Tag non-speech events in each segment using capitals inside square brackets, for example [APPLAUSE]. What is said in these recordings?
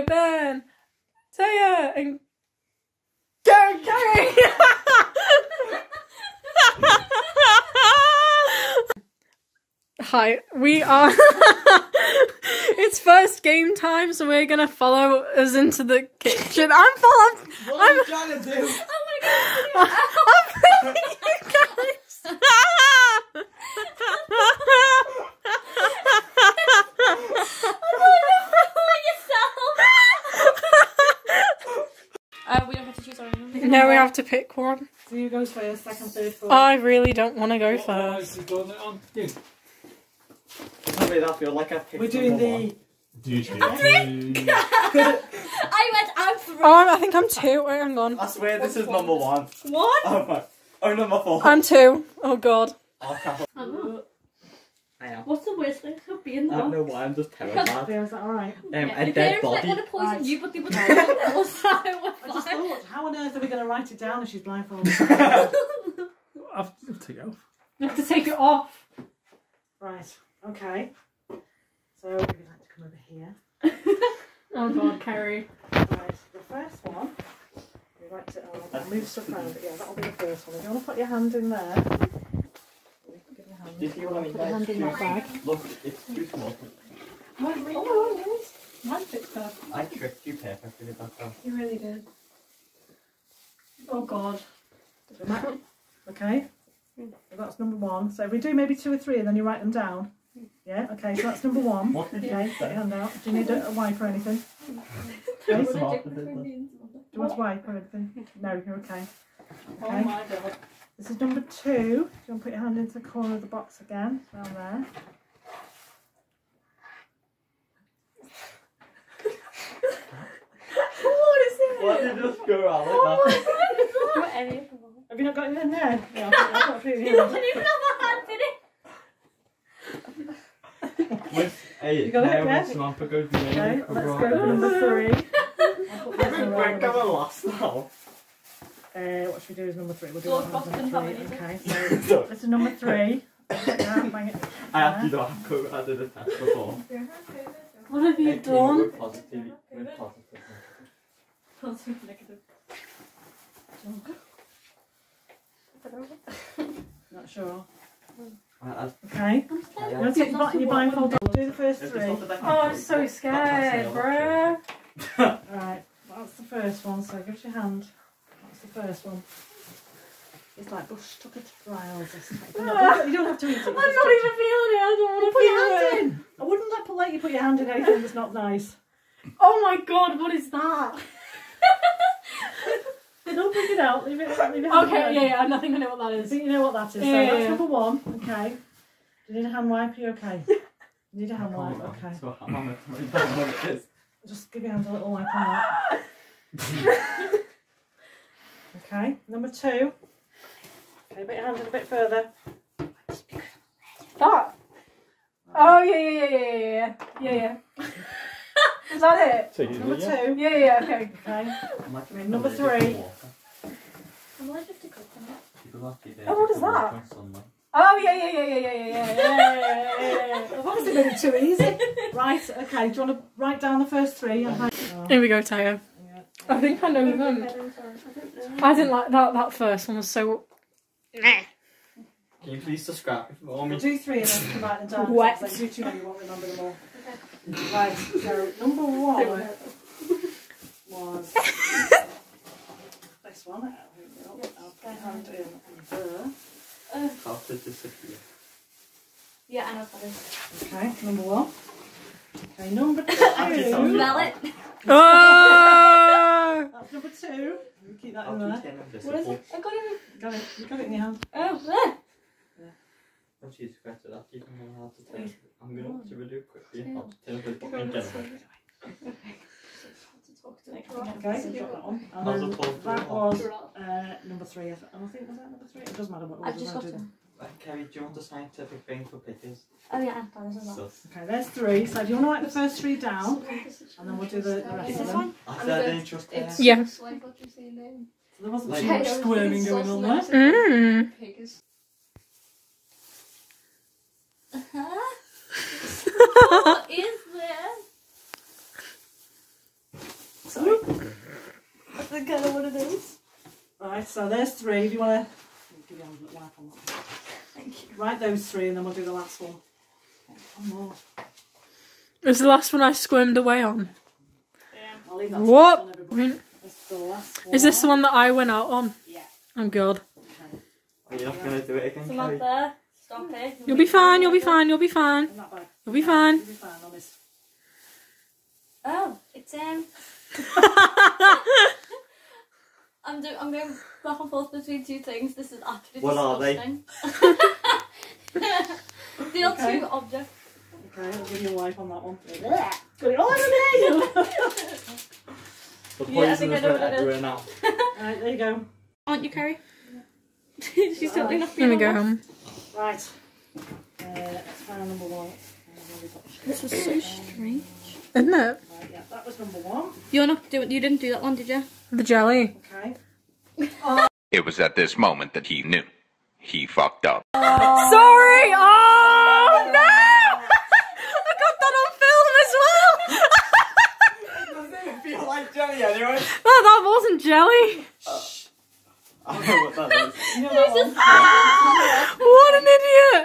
Right, Ben, Taya, and go, Carrie. [LAUGHS] Hi, we are. [LAUGHS] it's first game time, so we're gonna follow us into the kitchen. I'm following. What are you trying to do? [LAUGHS] Oh I'm following you guys. Uh, we don't have to choose our own. Now we have to pick one. So you goes first, second, third, fourth. I really don't want to go oh, What first. is it on? You. I made that feel like I picked We're doing the. Do you [LAUGHS] I went out three. Oh, I think I'm two. Wait, hang on. I swear this is number one. What? Oh my. Oh, number four. I'm two. Oh god. Oh, crap. Hello. I am. What's the worst thing could be in I the don't know why, I'm just terrified. Yeah, is that alright? Um, a Your dead parents body. like want to poison Right. you, but they would tell us. I I just thought, how on earth are we going to write it down if she's blindfolded? [LAUGHS] I've take it off. You have to take it off. right, okay. So, we'd you like to come over here? [LAUGHS] Oh god, Carrie. Right, the first one. We like to oh, I'll move stuff around, but yeah, that'll be the first one. If you want to put your hand in there. Give your hand. Do you see what I mean? Put your hand in that bag. Look, it's too small. Oh, Mine fits her. I tricked you perfectly with that though. You really did. Oh god. Okay. So that's number one. So we do maybe two or three and then you write them down. Yeah, okay, so that's number one. What did you Okay, put your say? hand out. Do you need a, a wipe or anything? Very Do smart, isn't it? you want to wipe or anything? No, you're okay. Oh my god. This is number two. you want to put your hand into the corner of the box again, down there. what is it? What did just go wrong? Oh my god! [LAUGHS] Have you not got anything there? [LAUGHS] No, I've got, I've got. You don't even have a hand in it! With eight, you got it again? Samantha goes no, let's go to number three. [LAUGHS] We're kind of lost now. Uh, what should we do is number three. We'll do Go that across [LAUGHS] number three. it, Okay, so So, this is number three. Yeah, bang it. I actually don't have COVID. I did a test before. What have you I done? with positive. With positive. Positive, negative. Not sure. I- I- Okay. I'm scared. Yeah. Let's get your, your blindfold on. Do the first It's three. just not that I Oh, I'm so scared, actually bruh. [LAUGHS] Right, that's the first one. So give us your hand. That's the first one. It's like bush tucker trials. This type. You don't- have to eat it. I'm not even feeling it. I don't want to Put your hand it. in. I wouldn't let let you put your hand in anything that's not nice. Oh my god, what is that? [LAUGHS] Don't bring it out. Leave it. Leave it. Okay, yeah, yeah, I think I know what that is. I think you know what that is. Yeah, so yeah, that's yeah. number one. Okay. Do you need a hand wipe? Are you okay? [LAUGHS] You need a hand wipe. Oh, Okay. So I'm on it. [LAUGHS] I don't know what it is. Just give your hand a little wipe on that. Okay. Number two. Okay, put your hand in a bit further. That? Oh, yeah, yeah, yeah, yeah, yeah, yeah, yeah, yeah. Is that Take it Number easy, yeah. two. it? Yeah, yeah, okay. Okay. Number three. I'm allergic to coconut. Oh, what is that? water and sunlight. Oh, yeah, yeah, yeah, yeah, yeah, yeah, yeah, yeah, yeah, yeah. I've obviously made it too easy. right. Okay. Do you want to write down the first three? Oh, Here we go, Taya. Yeah. I think I know them. I didn't like that. That first one was so. Can you please subscribe for We'll do three and then come back and down. Wet. Like, do too many, you won't remember them all. Right. So number one was [LAUGHS] this one. I'll put my hand in there. How to disappear. Yeah, I know what that is. Okay, number one. Okay, number [LAUGHS] Actually, two. sounds Smell it. Oh! That's number two. You keep that I'll in keep there. saying What is invisible. it? I got it. Got it. You got it in your hand. Oh, there. When she's scratched it, I'll keep him how to turn. I'm gonna have to redo it quickly. I'll turn it in general. Okay, so you got that one. And How's then the that one? was uh, number three. I th- I think was that number three. It doesn't matter what I've order just I got do. them. Kerry, do you want the scientific thing for pictures? Oh yeah, I've done this as well. So, Okay, there's three. So do you want to write the first three down? And then we'll do the, the rest Is of this them. one? I said an interest there. Yeah. Like what you've seen then. So there wasn't too much squirming going on there. sausage, Mm. Uh-huh. what is this? Sorry. I think I know what it is. Alright, so there's three. Do you want to give you a wipe on that? Thank you. Write those three and then we'll do the last one. One more. It was the last one I squirmed away on. I'll leave that What? on everybody. This is the last one. Is this the one that I went out on? Yeah. I'm good. Okay. Are you not gonna do it again, Kerry? Samantha, stop it. You'll be fine, you'll be fine, you'll be fine. In that bag. You'll be fine. You'll be fine, honest. Oh, it's um. [LAUGHS] I'm going back and forth between two things. This is actually What are they? disgusting. [LAUGHS] they are Okay. two objects. Okay, I'll give you a wipe on that one. [LAUGHS] Got it all over me! The [LAUGHS] Yeah, I think I is know what it is. everywhere now. Alright, there you go. Aren't you, Carrie? She's totally not Let me go home. Right. Uh, let's find number one. Where we got This was so strange. Isn't it? Right, yeah, that was number one. You're not doing. You didn't do that one, did you? The jelly. Okay. It was at this moment that he knew. He fucked up. Sorry! Oh no! I got that on film as well! it Doesn't it feel like jelly anyway? No, that wasn't jelly. I don't know what that is. You know that one? What an idiot!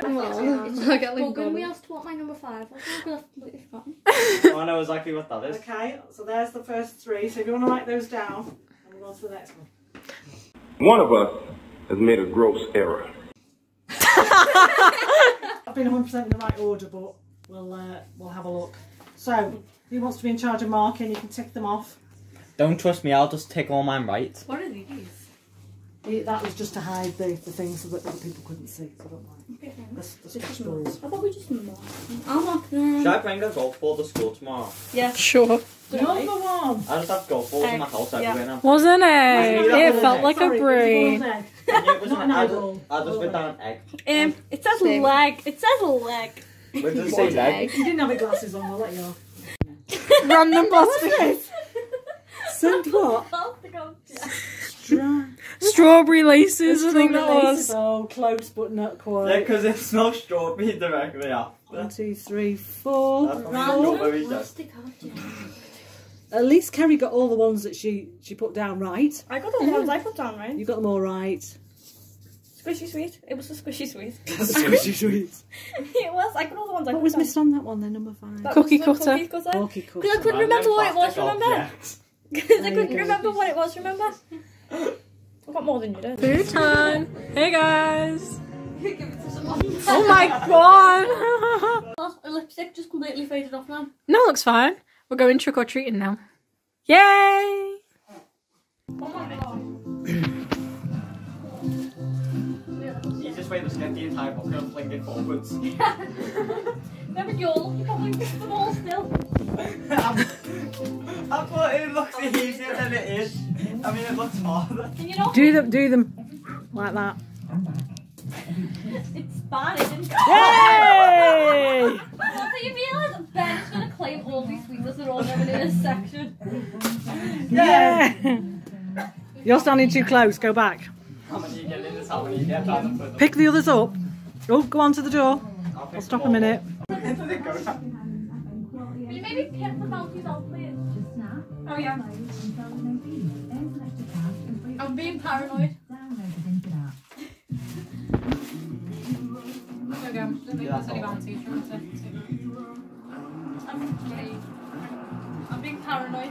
It's like well, when we asked what my number five was, I completely forgotten. I know exactly what that is. Okay, so there's the first three. So if you want to write those down, and we'll go on to the next one. One of us has made a gross error. I've been 100% in the right order, but we'll uh, we'll have a look. So, who wants to be in charge of marking? You can tick them off. Don't trust me, I'll just tick all mine right. What are these? Eh, That was just to hide the, the things so that other people couldn't see. So don't worry. The, the scratch balls. I thought we just marked them. I'll mark them. Should I bring a golf ball to school tomorrow? Yeah. Sure. Number one. I just have golf balls in my house everywhere now. Wasn't it? Yeah, It felt like a Sorry, a egg. Yeah, it was [LAUGHS] Not an, an I eyeball. just, I just put down egg. Um, it says Same. leg. It says leg. Where does it say leg? You didn't have your glasses on. I'll let you off. Random plastic. [LAUGHS] Sent what? I'll think I'll- yeah. Stra- Strawberry laces, I think that Strawberry laces. was. Oh, close but not quite. Yeah, quite. because it smells strawberry directly after. One, two, three, four. That's what Random strawberry does. plastic object. At least Kerry got all the ones that she she put down right. I got all the ones I put down, right? You got them all right. Squishy sweet. It was a squishy sweet. [LAUGHS] Squishy sweet. [LAUGHS] it was. I got all the ones I What put was down. missed on that one then? Number five. That Cookie was the cutter. Cookie cutter. Porky Because I couldn't remember what it was, Plastic remember? Because [LAUGHS] I couldn't remember what it was, remember? I got more than you did. Food time. Hey guys. Give it to someone. Oh my god. [LAUGHS] The lipstick just completely faded off now. no, it looks fine. We're going trick or treating now. Yay! Oh my god. Easiest way to skip the entire book and fling it forwards. [LAUGHS] [LAUGHS] Remember Joel? You probably missed them all still. I thought it looks easier than it is. I mean, it looks harder. Can you not? Do them, do them like that. It's bad, it didn't Yay! So you realise Ben's gonna claim all these sweetness are all going in this section. Yeah. You're standing too close. Go back. How many you get in this? How many you get Pick the others up. Oh, go on to the door. I'll stop a minute. Will you maybe pick the bounties out, please? Oh yeah. I'm being paranoid. I'm, I'm being paranoid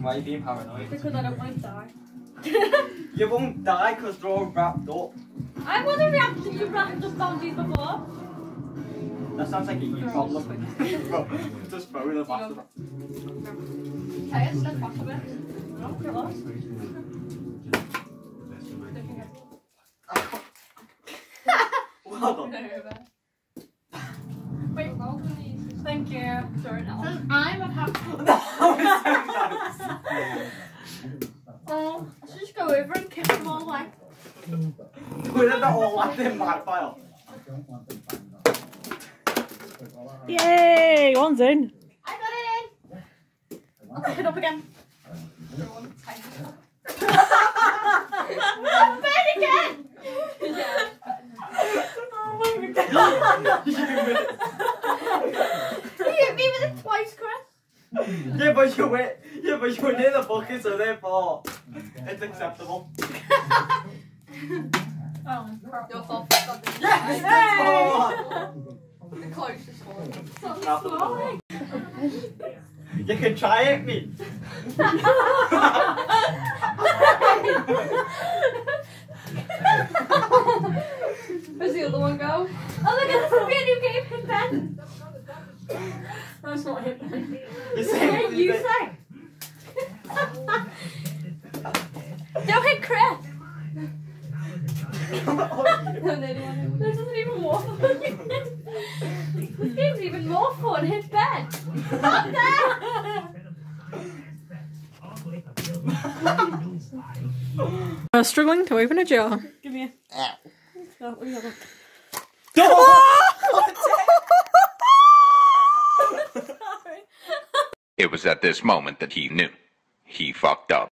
Why are you being paranoid? because I don't want to die. [LAUGHS] You won't die because they're all wrapped up. I want a reaction to wrapped up bounties before. That sounds like a you problem. [LAUGHS] Just throw the faster. Okay, it's step back a bit. Oh, close. [LAUGHS] Well done. [LAUGHS] Wait, thank you. Sorry, now. Um, I'm a happy. Oh, um, I should just go over and kick them all away. Put it all like in my file. One's in. I got it in. I'll pick it up again. I'm bad again. oh my god. you hit me with it twice, Chris. Yeah, but you went. Yeah, but you were near the bucket, so therefore it's acceptable. Your fault. [LAUGHS] The closest one. You can try it, me. Where's the other one go? Oh look at this video game hit Ben. That's not hit. You say You say. Don't hit Chris. No, they don't. This isn't even more fun. this game's even more fun. Hit Ben. Stop that. [LAUGHS] Uh, struggling to open a jar. Give me a. Oh, what do you got? It was at this moment that he knew. He fucked up.